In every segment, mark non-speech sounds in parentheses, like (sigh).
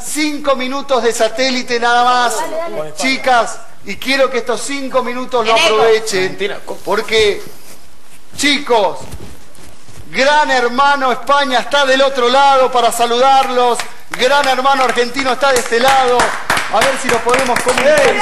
Cinco minutos de satélite nada más, chicas, y quiero que estos cinco minutos lo aprovechen, porque, chicos, Gran hermano España está del otro lado para saludarlos. Gran hermano argentino está de este lado. A ver si nos podemos comunicar.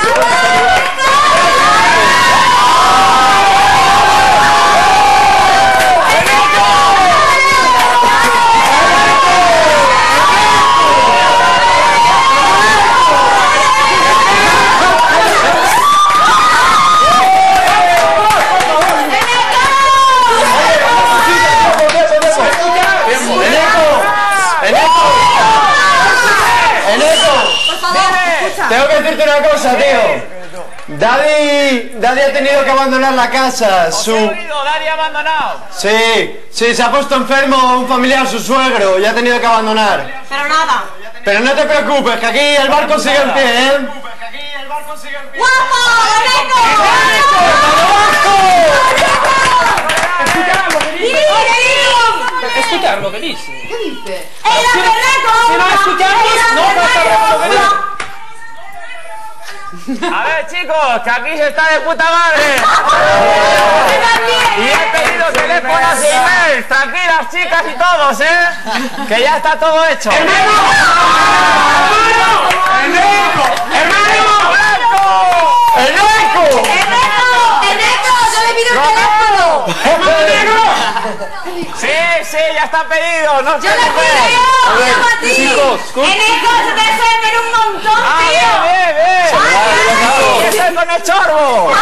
Tengo que decirte una cosa, tío. Daddy, Daddy ha tenido que abandonar la casa. Su... Daddy ha abandonado. Sí, sí, se ha puesto enfermo un familiar, su suegro, y ha tenido que abandonar. Pero nada. Pero no te preocupes, que aquí el barco sigue en pie, ¿eh? ¡Guapo! Escuchar lo que dice. ¿Qué dice? ¡El perreco! Si no escuchamos, no ver lo que dice. A ver, chicos, que aquí se está de puta madre. Y he pedido teléfonos y emails. Tranquilas, chicas y todos, ¿eh? Que ya está todo hecho. ¡Hermano! ¡Hermano! ¡Hermano! ¡Eneco! ¡Yo le pido el teléfono! ¡Hermano Sí, sí, ya está pedido. No ¡Yo le pido yo! ¡Yo a ti! chicos, ¡Eneco, se te suena un montón, Ah, tío! ve, ve, con el chorbo.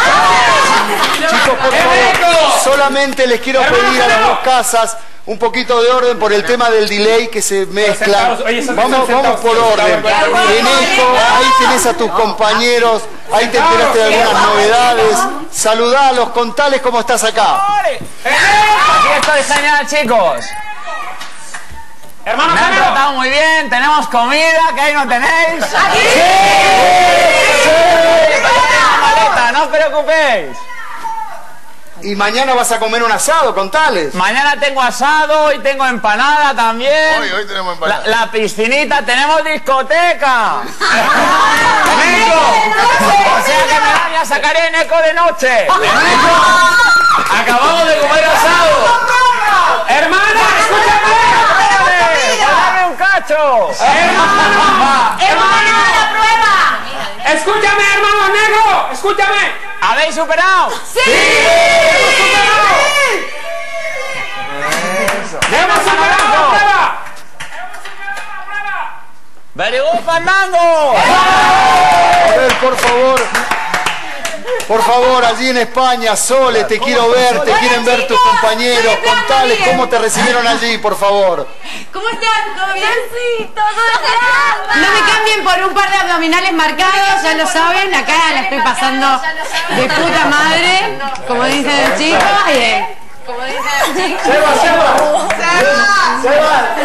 Chicos, por favor, solamente les quiero pedir a las dos casas un poquito de orden por el tema del delay que se mezcla. Vamos, vamos por orden. sentados. Eneco, ahí tenés a tus compañeros, ahí te enteraste de algunas novedades. Saludalos, contales cómo estás acá. Aquí estoy genial, chicos. Hermano, me han tratado muy bien, tenemos comida, que ahí no tenéis. No os preocupéis. Y mañana vas a comer un asado, contales. Mañana tengo asado y tengo empanada también. Hoy, hoy tenemos La, empanada. la piscinita, tenemos discoteca. (laughs) ¡Eneco! O sea que me voy a sacar en eco de noche. Acabamos de comer asado. Hermana, escúchame. Dame un cacho. Hermana. ¡Hermana, la prueba! Escúchame. Escúchame. ¿Habéis superado? ¡Sí! ¡Hemos superado la prueba! ¡Very good, Fandango! A ver, por favor. Por favor, allí en España, Sole, te quiero ver, te quieren ver tus compañeros. Contales cómo te recibieron allí, por favor. ¿Cómo están? ¿Todo bien? Sí, todo No me cambien por un par de abdominales marcados, ya lo saben. Acá la estoy pasando de puta madre, como dicen los chicos. Como dicen los chicos. Seba, Seba. ¡Seba! Seba.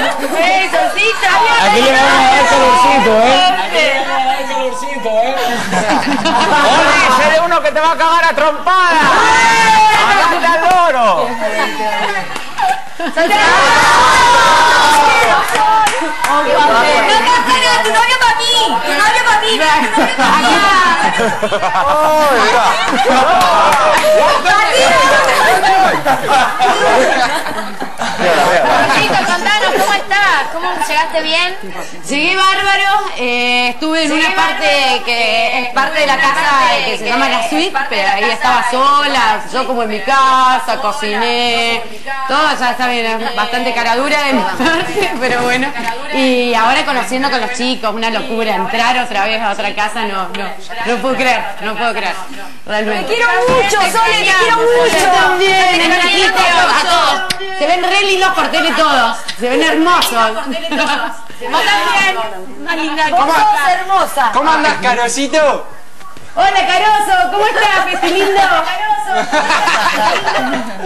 ¡Eh, solcita! Aquí le vamos a dar calorcito, ¿eh? ¡Oli, seré que te va a cagar a trompada! ¡Andate al loro! No, novio para mí, tu novio para mí, tu novio para mí. Contanos, ¿cómo estás? ¿Cómo llegaste bien? Llegué bárbaro, eh, estuve en una parte que es parte de la casa que se llama la suite, pero ahí estaba sola, yo como en mi casa, cociné, todo ya está bien, bastante caradura de mi parte, (laughs) pero bueno. Y ahora conociendo con los chicos, una locura, entrar otra vez a otra casa, no, no, no puedo creer, no puedo creer, realmente. Te quiero mucho, Sole, te quiero mucho. También, a todos. Se ven re lindos por tele todos, se ven hermosos. (laughs) Vos también. Más linda ¿Cómo? sos hermosa. ¿Cómo andas, Carosito? Hola Caroso, ¿cómo estás, Peti lindo?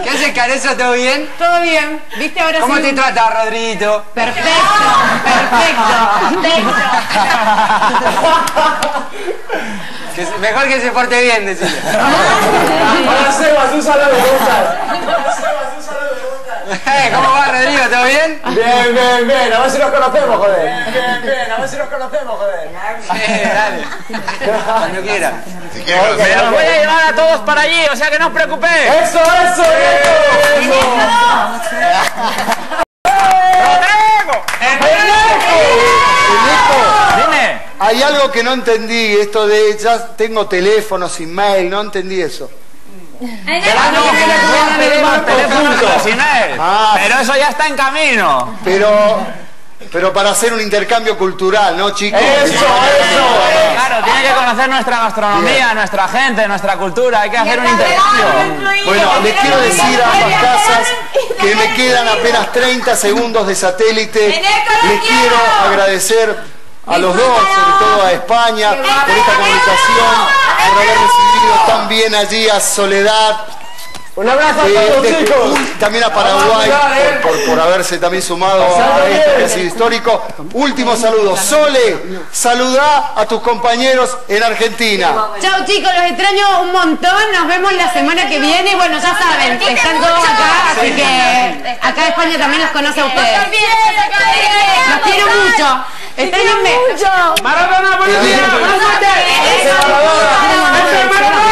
¿Qué haces, Caroso? ¿Todo bien? Todo bien, ¿viste ahora ¿Cómo sí? te trata, Rodriguito? Perfecto, perfecto, perfecto. Que mejor que se porte bien, decirle. Hola, Sebas, un saludo, ¿cómo estás? Eh, ¿Cómo va, Rodrigo? ¿Todo bien? Bien, bien, bien. A ver si nos conocemos, joder. Bien, bien. A ver si nos conocemos, joder. Sí, dale. Cuando quiera. Si quieres conocer- Me los voy a llevar a todos para allí, o sea que no os preocupéis. ¡Eso, eso, eso! ¡Rodrigo! Eneco, Dime. hay algo que no entendí, esto de ya tengo teléfono, sin mail, no entendí eso. Ah, no, que le puedan pedir más teléfonos a los emails. Ah. Pero eso ya está en camino. Pero, pero para hacer un intercambio cultural, ¿no, chicos? ¡Eso, eso! Claro, tiene que conocer nuestra gastronomía, nuestra gente, nuestra cultura. Hay que hacer un intercambio. Bueno, les quiero decir a ambas casas que me quedan apenas 30 segundos de satélite. Les quiero agradecer a los dos, sobre todo a España, por esta comunicación, por haber recibido tan bien allí a Soledad, Un abrazo a eh, todos, de- chicos. también a Paraguay por, por- por haberse también sumado a esto que ha sido histórico. Último saludo. Sole, saluda a tus compañeros en Argentina. Chau chicos, los extraño un montón. Nos vemos la semana que viene. Bueno, ya saben, están todos acá, así que acá España también los conoce a ustedes. Los quiero mucho. Estrenenme. Maradona, buenos días.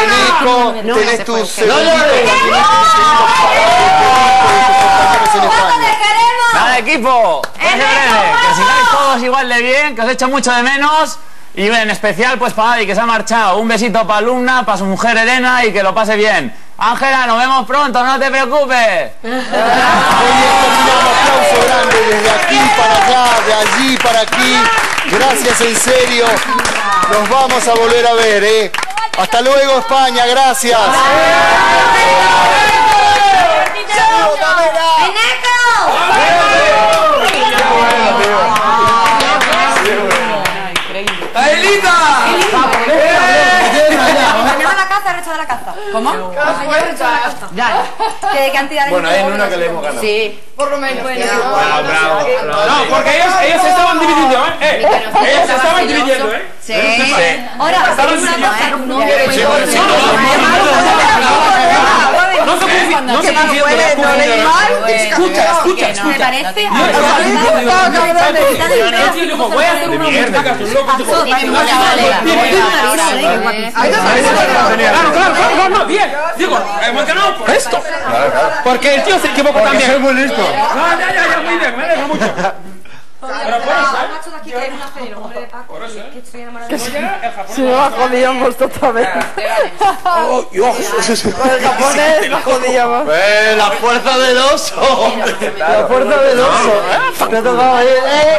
Eneco, No, tenés no se tus en España. Nada, equipo. Que se breve, Que sigáis todos igual de bien, que os echo mucho de menos. Y en especial, pues para Adi, que se ha marchado. Un besito para Alumna, para su mujer Elena y que lo pase bien. Ángela, nos vemos pronto, no te preocupes. Muy bien, terminamos. Aplauso grande desde aquí para allá, de allí para aquí. Gracias en serio. Nos vamos a volver a ver, ¿eh? Hasta luego, España. Gracias. Mañana la casa, el resto de la casa. ¿Cómo? Dale. ¿Qué cantidad de Bueno, hay en una que le hemos ganado. Sí. Por lo menos. No, porque ellos, ellos se estaban dividiendo, ¿eh? eh ellos se estaban dividiendo, ¿eh? Sí. Ahora, Estaban una cosa, no No se confi- no se confían de la Escucha, escucha, ¿Me escucha. parece? El tío dijo, voy a hacer una dijo, Claro, claro, claro, claro, no, bien. Digo, hemos ganado por esto. Porque el tío se equivocó también. soy muy listo. No, ya, ya, ya, muy bien, me alegro mucho. Pero (laughs) por eso, ¿eh? Por eso, ¿eh? El japonés. jodíamos totalmente. El japonés la jodíamos. Eh, la fuerza del oso. La fuerza del oso. Me ha tocado ahí. eh.